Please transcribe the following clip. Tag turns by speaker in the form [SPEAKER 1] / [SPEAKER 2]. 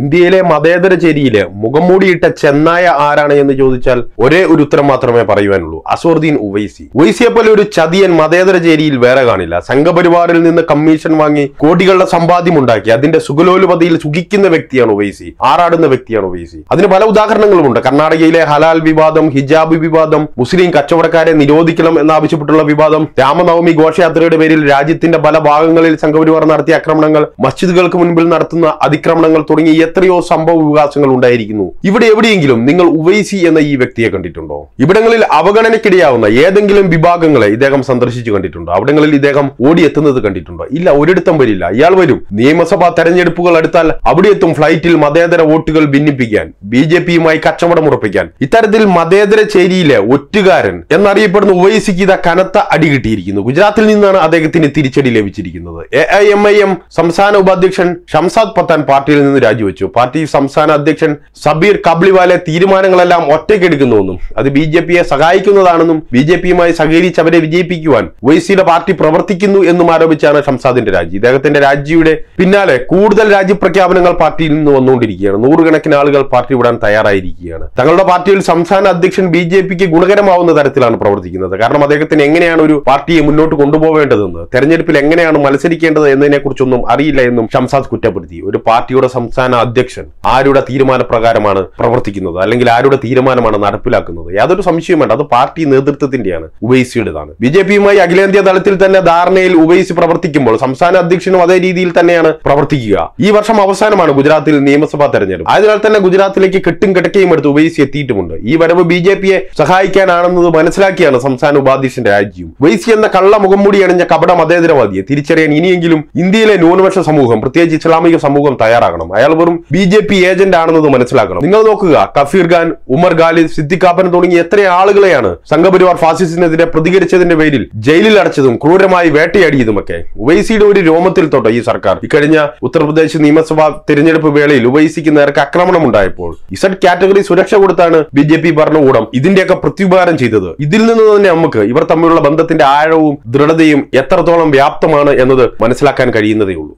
[SPEAKER 1] ഇന്ത്യയിലെ മതേതര ചേരിയിലെ മുഖംമൂടിയിട്ട ചെന്നായ ആരാണ് എന്ന് ചോദിച്ചാൽ ഒരേ ഒരു ഉത്തരം മാത്രമേ പറയുവാനുള്ളൂ. അസോർദീൻ ഉവൈസി. ഉവൈസിയെ പോലെ ഒരു ചതിയൻ മതേതര ചേരിയിൽ വേറെ കാണില്ല. സംഘപരിവാറിൽ നിന്ന് കമ്മീഷൻ വാങ്ങി കോടികളുടെ സമ്പാദ്യം ഉണ്ടാക്കി. അതിന്റെ സുഗലോലുപതിയിൽ സുഖിക്കുന്ന വ്യക്തിയാണ് ഉവൈസി. ആറാടുന്ന വ്യക്തിയാണ് ഉവൈസി. അതിന് പല ഉദാഹരണങ്ങളുമുണ്ട്. കർണാടകയിലെ ഹലാൽ വിവാദം ഹിജാബ് വിവാദം മുസ്ലിം കച്ചവടക്കാരെ നിരോധിക്കണം എന്നാവശ്യപ്പെട്ടുള്ള വിവാദം രാമനവമി ഘോഷയാത്രയുടെ പേരിൽ രാജ്യത്തിന്റെ പല ഭാഗങ്ങളിൽ സംഘപരിവാർ നടത്തിയ ആക്രമണങ്ങൾ മസ്ജിദുകൾക്ക് മുൻപിൽ നടത്തുന്ന അതിക്രമണങ്ങൾ തുടങ്ങി എത്രയോ സംഭവ വികാസങ്ങൾ ഉണ്ടായിരിക്കുന്നു. ഇവിടെ എവിടെയെങ്കിലും നിങ്ങൾ ഉവൈസി എന്ന ഈ വ്യക്തിയെ കണ്ടിട്ടുണ്ടോ? ഇവിടങ്ങളിൽ അവഗണനയ്ക്കിടയാവുന്ന ഏതെങ്കിലും വിഭാഗങ്ങളെ ഇദ്ദേഹം സന്ദർശിച്ചു കണ്ടിട്ടുണ്ടോ? അവിടങ്ങളിൽ ഇദ്ദേഹം ഓടിയെത്തുന്നത് കണ്ടിട്ടുണ്ടോ? ഇല്ല ഒരിടത്തും വരില്ല. ഇയാൾ വരും. നിയമസഭാ തെരഞ്ഞെടുപ്പുകൾ അടുത്താൽ അവിടെ എത്തും ഫ്ലൈറ്റിൽ മതേതര വോട്ടുകൾ ഭിന്നിപ്പിക്കാൻ ബി ജെ പിയുമായി കച്ചവടം ഉറപ്പിക്കാൻ. ഇത്തരത്തിൽ മതേതര ചേരിയിലെ ഒറ്റുകാരൻ എന്നറിയപ്പെടുന്ന ഉവൈസിക്ക് ഇതാ കനത്ത അടി കിട്ടിയിരിക്കുന്നു. ഗുജറാത്തിൽ നിന്നാണ് അദ്ദേഹത്തിന് തിരിച്ചടി ലഭിച്ചിരിക്കുന്നത്. A I M I M സംസ്ഥാന ഉപാധ്യക്ഷൻ ഷംസാദ് പത്താൻ പാർട്ടിയിൽ നിന്ന് രാജിവെച്ചു. പാർട്ടി സംസ്ഥാന അധ്യക്ഷൻ സബീർ കബ്ലിവാലെ തീരുമാനങ്ങളെല്ലാം ഒറ്റയ്ക്കെടുക്കുന്നുവെന്നും അത് ബി ജെ പിയെ സഹായിക്കുന്നതാണെന്നും ബി ജെ പിയുമായി സഹകരിച്ച് അവരെ വിജയിപ്പിക്കുവാൻ വൈസിയുടെ പാർട്ടി പ്രവർത്തിക്കുന്നു എന്നും ആരോപിച്ചാണ് ഷംസാദിന്റെ രാജി. ഇദ്ദേഹത്തിന്റെ രാജിയുടെ പിന്നാലെ കൂടുതൽ രാജ്യപ്രഖ്യാപനങ്ങൾ പാർട്ടിയിൽ നിന്ന് വന്നുകൊണ്ടിരിക്കുകയാണ്. നൂറുകണക്കിന് ആളുകൾ പാർട്ടി വിടാൻ തയ്യാറായിരിക്കുകയാണ്. തങ്ങളുടെ പാർട്ടിയിൽ സംസ്ഥാന അധ്യക്ഷൻ ബി ജെ പിക്ക് ഗുണകരമാവുന്ന തരത്തിലാണ് പ്രവർത്തിക്കുന്നത്. കാരണം അദ്ദേഹത്തിന് എങ്ങനെയാണ് ഒരു പാർട്ടിയെ മുന്നോട്ട് കൊണ്ടുപോകേണ്ടതെന്ന് തെരഞ്ഞെടുപ്പിൽ എങ്ങനെയാണ് മത്സരിക്കേണ്ടത് എന്നതിനെ കുറിച്ചൊന്നും അറിയില്ല എന്നും ഷംസാദ് കുറ്റപ്പെടുത്തി. ഒരു പാർട്ടിയുടെ സംസ്ഥാന അധ്യക്ഷൻ ആരുടെ തീരുമാനപ്രകാരമാണ് പ്രവർത്തിക്കുന്നത്? അല്ലെങ്കിൽ ആരുടെ തീരുമാനമാണ് നടപ്പിലാക്കുന്നത്? യാതൊരു സംശയവും വേണ്ട. അത് പാർട്ടി നേതൃത്വത്തിന്റെയാണ്. ഉവൈസിയുടേതാണ്. ബി ജെ പിയുമായി അഖിലേന്ത്യാ തലത്തിൽ തന്നെ ധാരണയിൽ ഉവൈസി പ്രവർത്തിക്കുമ്പോൾ സംസ്ഥാന അധ്യക്ഷനും അതേ രീതിയിൽ തന്നെയാണ് പ്രവർത്തിക്കുക. ഈ വർഷം അവസാനമാണ് ഗുജറാത്തിൽ നിയമസഭാ തെരഞ്ഞെടുപ്പ്. ആയതിനാൽ തന്നെ ഗുജറാത്തിലേക്ക് കെട്ടും കിടക്കയും എടുത്ത് ഉവൈസി എത്തിയിട്ടുമുണ്ട്. ഈ വരവ് ബി ജെ പിയെ സഹായിക്കാനാണെന്നത് മനസ്സിലാക്കിയാണ് സംസ്ഥാന ഉപാധ്യക്ഷന്റെ രാജ്യം. വൈസി എന്ന കള്ള മുഖംമൂടി അണിഞ്ഞ കപട മതേതരവാദിയെ തിരിച്ചറിയാൻ ഇനിയെങ്കിലും ഇന്ത്യയിലെ ന്യൂനപക്ഷ സമൂഹം പ്രത്യേകിച്ച് ഇസ്ലാമിക സമൂഹം തയ്യാറാകണം. അയാൾ വെറും ബി ജെ പി ഏജന്റ് ആണെന്നത് മനസ്സിലാക്കണം. നിങ്ങൾ നോക്കുക കഫീർ ഖാൻ ഉമർ ഖാലിദ് സിദ്ദിഖാപ്പൻ തുടങ്ങിയ എത്ര ആളുകളെയാണ് സംഘപരിവാർ ഫാസിസിനെതിരെ പ്രതികരിച്ചതിന്റെ പേരിൽ ജയിലിൽ അടച്ചതും ക്രൂരമായി വേട്ടയാടിയതുമൊക്കെ. ഉവൈസിയുടെ ഒരു രോമത്തിൽ തൊട്ടോ ഈ സർക്കാർ. ഇക്കഴിഞ്ഞ ഉത്തർപ്രദേശ് നിയമസഭാ തിരഞ്ഞെടുപ്പ് വേളയിൽ ഉവൈസിക്ക് നേർക്ക് ആക്രമണം ഉണ്ടായപ്പോൾ ഇസഡ് കാറ്റഗറി സുരക്ഷ കൊടുത്താണ് ബി ജെ പി ഭരണകൂടം ഇതിന്റെയൊക്കെ പ്രത്യുപകാരം ചെയ്തത്. ഇതിൽ നിന്ന് തന്നെ നമുക്ക് ഇവർ തമ്മിലുള്ള ബന്ധത്തിന്റെ ആഴവും ദൃഢതയും എത്രത്തോളം വ്യാപ്തമാണ് എന്നത് മനസ്സിലാക്കാൻ കഴിയുന്നതേ ഉള്ളൂ